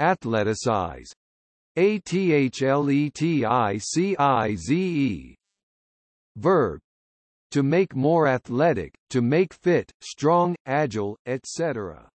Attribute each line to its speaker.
Speaker 1: Athleticize. A-T-H-L-E-T-I-C-I-Z-E. Verb. To make more athletic, to make fit, strong, agile, etc.